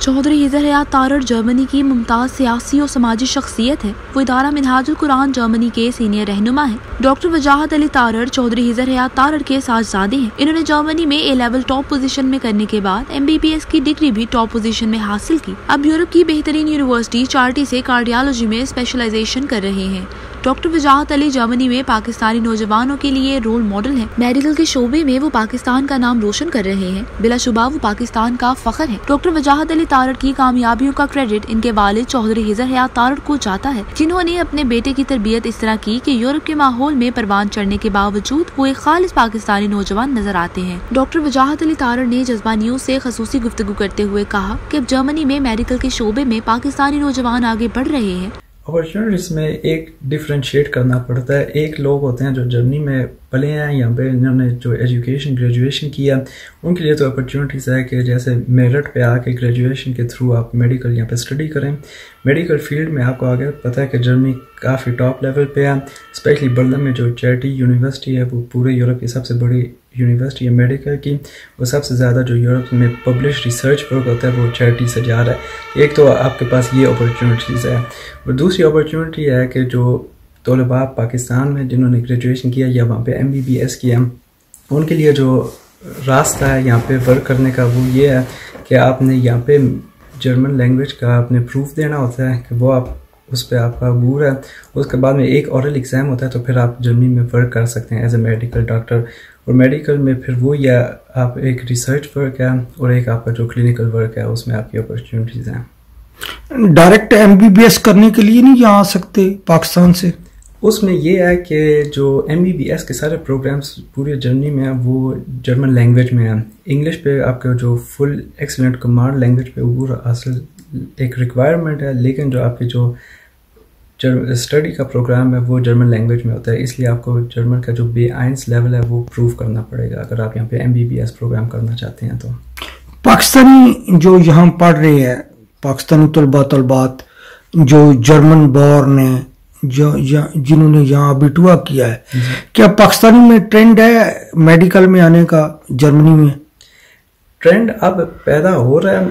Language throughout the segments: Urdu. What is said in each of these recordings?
چودھری حیات تارڑ جرمنی کی ممتاز سیاسی اور سماجی شخصیت ہے۔ وہ ادارہ منہاج القرآن جرمنی کے سینئر رہنما ہے ڈاکٹر وجاہت علی تارڑ، چودھری حضر حیات تارڑ کے ساتھ ہیں۔ انہوں نے جرمنی میں اے لیول ٹاپ پوزیشن میں کرنے کے بعد ایم بی بی ایس کی ڈگری بھی ٹاپ پوزیشن میں حاصل کی۔ اب یورپ کی بہترین یونیورسٹی چارٹی سے کارڈیالوجی میں اسپیشلائزیشن کر رہے ہیں۔ ڈاکٹر وجاہت علی جرمنی میں پاکستانی نوجوانوں کے لیے رول ماڈل ہیں۔ میڈیکل کے شعبے میں وہ پاکستان کا نام روشن کر رہے ہیں۔ بلا شبہ وہ پاکستان کا فخر ہے۔ ڈاکٹر وجاہت علی تارڑ کی کامیابیوں کا کریڈٹ ان کے والد چوہدری حضر حیات تارڑ کو جاتا ہے، جنہوں نے اپنے بیٹے کی تربیت اس طرح کی کہ یورپ کے ماحول میں پروان چڑھنے کے باوجود وہ ایک خالص پاکستانی نوجوان نظر آتے ہیں۔ ڈاکٹر وجاہت علی تارڑ نے جذبہ نیوز سے خصوصی گفتگو کرتے ہوئے کہا کہ اب جرمنی میں میڈیکل کے شعبے میں پاکستانی نوجوان آگے بڑھ رہے ہیں۔ اپرچونیٹیز میں ایک ڈفرینشیٹ کرنا پڑتا ہے۔ ایک لوگ ہوتے ہیں جو جرمنی میں پلے ہیں یہاں پہ انہوں نے جو ایجوکیشن گریجویشن کیا، ان کے لیے تو اپرچونیٹیز ہے کہ جیسے میرٹ پہ آ کے گریجویشن کے تھرو آپ میڈیکل یہاں پہ اسٹڈی کریں۔ میڈیکل فیلڈ میں آپ کو آگے پتہ ہے کہ جرمنی کافی ٹاپ لیول پہ ہے اسپیشلی برلن میں جو چیٹی یونیورسٹی ہے، وہ پورے یورپ کی سب سے بڑی یونیورسٹی ہے میڈیکل کی، وہ سب سے زیادہ جو یورپ میں پبلش ریسرچ ورک ہوتا ہے، وہ چیٹی سے جا رہا ہے۔ ایک تو آپ کے پاس یہ اپرچونیٹیز ہے اور دوسری اپرچونیٹی ہے کہ جو طلباء پاکستان میں جنہوں نے گریجویشن کیا یا وہاں پہ ایم بی بی ایس کیا، ان کے لیے جو راستہ ہے یہاں پہ ورک کرنے کا، وہ یہ ہے کہ آپ نے یہاں پہ جرمن لینگویج کا آپ نے پروف دینا ہوتا ہے کہ وہ آپ، اس پہ آپ کا عبور ہے۔ اس کے بعد میں ایک اورل ایگزام ہوتا ہے تو پھر آپ جرمنی میں ورک کر سکتے ہیں ایز اے میڈیکل ڈاکٹر اور میڈیکل میں پھر وہ یا آپ ایک ریسرچ ورک ہے اور ایک آپ کا جو کلینکل ورک ہے اس میں آپ کی اپرچونیٹیز ہیں۔ Direct M B B S کرنے کے لیے نہیں یہاں آ سکتے پاکستان سے؟ اس میں یہ ہے کہ جو ایم بی بی ایس کے سارے پروگرامس پورے جرمنی میں ہیں وہ جرمن لینگویج میں ہیں۔ انگلش پہ آپ کا جو فل ایکسلنٹ کمانڈ لینگویج پہ عبور حاصل ایک ریکوائرمنٹ ہے لیکن جو آپ کے جو اسٹڈی کا پروگرام ہے وہ جرمن لینگویج میں ہوتا ہے اس لیے آپ کو جرمن کا جو بے آئنس لیول ہے وہ پروف کرنا پڑے گا۔ اگر آپ یہاں پہ M B B S program کرنا چاہتے ہیں تو۔ پاکستانی جو یہاں پڑھ رہے ہیں پاکستانی طلباء طلبات جو جرمن بورن ہیں جنہوں نے یہاں ابیٹوا کیا ہے جی۔ کیا پاکستانی میں ٹرینڈ ہے میڈیکل میں آنے کا جرمنی میں؟ ٹرینڈ اب پیدا ہو رہا ہے۔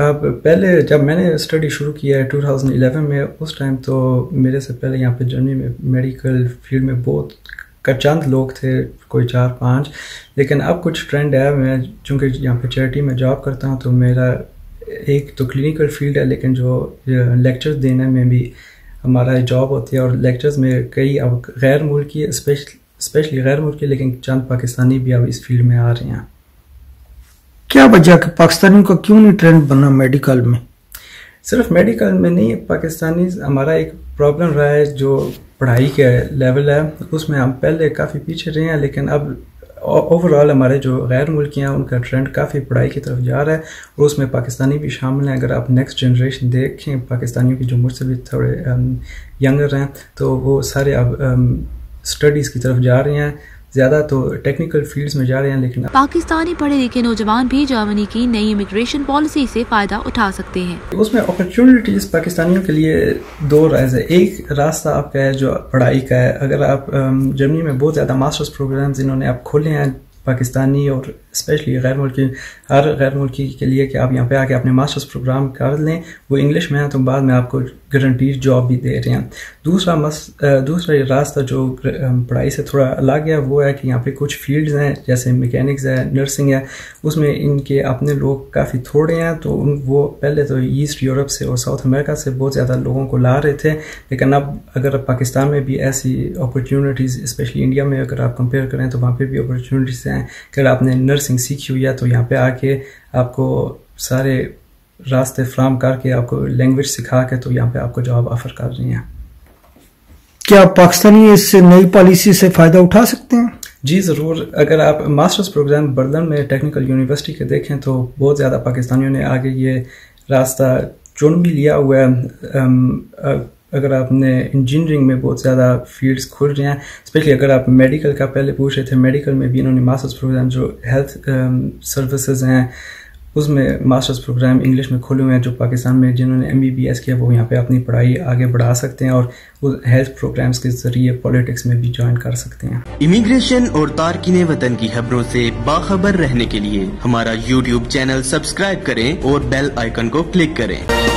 اب پہلے جب میں نے اسٹڈی شروع کیا ہے ٹو تھاؤزنڈ الیون میں، اس ٹائم تو میرے سے پہلے یہاں پہ جرمنی میں میڈیکل فیلڈ میں بہت چند لوگ تھے، کوئی چار، پانچ، لیکن اب کچھ ٹرینڈ ہے میں چونکہ یہاں پہ چیریٹی میں جاب کرتا ہوں تو میرا ایک تو کلینکل فیلڈ ہے، لیکن جو لیکچر دینے میں بھی ہمارا جاب ہوتی ہے اور لیکچرز میں کئی اب غیر ملکی اسپیشلی غیر ملکی، لیکن چند پاکستانی بھی اب اس فیلڈ میں آ رہے ہیں۔ کیا وجہ کہ پاکستانیوں کا کیوں نہیں ٹرینڈ بنا میڈیکل میں؟ صرف میڈیکل میں نہیں، پاکستانی ہمارا ایک پرابلم رہا ہے جو پڑھائی کے لیول ہے، اس میں ہم پہلے کافی پیچھے رہے ہیں، لیکن اب اوور آل ہمارے جو غیر ملکی ہیں، ان کا ٹرینڈ کافی پڑھائی کی طرف جا رہا ہے اور اس میں پاکستانی بھی شامل ہیں۔ اگر آپ نیکسٹ جنریشن دیکھیں، پاکستانیوں کی جو مجھ سے بھی تھوڑے ینگر ہیں، تو وہ سارے اب اسٹڈیز کی طرف جا رہے ہیں۔ زیادہ تو ٹیکنیکل فیلڈز میں جا رہے ہیں لیکن پاکستانی پڑھے لکھے نوجوان بھی جرمنی کی نئی امیگریشن پالیسی سے فائدہ اٹھا سکتے ہیں۔ اس میں اپرچونٹیز پاکستانیوں کے لیے دو رائز ہے ایک راستہ آپ کا ہے جو پڑھائی کا ہے۔ اگر آپ جرمنی میں بہت زیادہ ماسٹرز پروگرامز انہوں نے آپ کھولے ہیں پاکستانی اور اسپیشلی غیر ملکی ہر غیر ملکی کے لیے کہ آپ یہاں پہ آ کے اپنے ماسٹرس پروگرام کر لیں وہ انگلش میں ہیں تو بعد میں آپ کو گرنٹیڈ جاب بھی دے رہے ہیں۔ دوسرا مس دوسرا یہ راستہ جو پڑھائی سے تھوڑا الگ ہے، وہ ہے کہ یہاں پہ کچھ فیلڈز ہیں، جیسے میکینکس ہے نرسنگ ہے، اس میں ان کے اپنے لوگ کافی تھوڑے ہیں، تو ان وہ پہلے تو ایسٹ یورپ سے اور ساؤتھ امریکہ سے بہت زیادہ لوگوں کو لا رہے تھے، لیکن اب اگر پاکستان میں بھی ایسی اپرچونیٹیز اسپیشلی انڈیا میں اگر آپ کمپیئر کریں تو وہاں پہ بھی اپرچونیٹیز ہیں۔ کہ اگر آپ نے نرسنگ سیکھی ہوئی ہے تو یہاں پہ آ کے آپ کو سارے راستے فراہم کر کے آپ کو لینگویج سکھا کے تو یہاں پہ آپ کو جواب آفر کر رہی ہیں۔ کیا پاکستانی اس نئی پالیسی سے فائدہ اٹھا سکتے ہیں؟ جی ضرور، اگر آپ ماسٹرز پروگرام برلن میں ٹیکنیکل یونیورسٹی کے دیکھیں تو بہت زیادہ پاکستانیوں نے آگے یہ راستہ چن بھی لیا ہوا ہے۔ اگر آپ نے انجینئرنگ میں بہت زیادہ فیلڈز کھل رہے ہیں اسپیشلی اگر آپ میڈیکل کا پہلے پوچھ رہے تھے، میڈیکل میں بھی انہوں نے ماسٹرز پروگرام جو ہیلتھ سروسز ہیں اس میں ماسٹرز پروگرام انگلش میں کھلے ہوئے ہیں جو پاکستان میں جنہوں نے ایم بی بی ایس کیا، وہ یہاں پہ اپنی پڑھائی آگے بڑھا سکتے ہیں اور وہ ہیلتھ پروگرامز کے ذریعے پولیٹکس میں بھی جوائن کر سکتے ہیں۔ امیگریشن اور تارکین وطن کی خبروں سے باخبر رہنے کے لیے ہمارا یوٹیوب چینل سبسکرائب کریں اور بیل آئیکن کو کلک کریں۔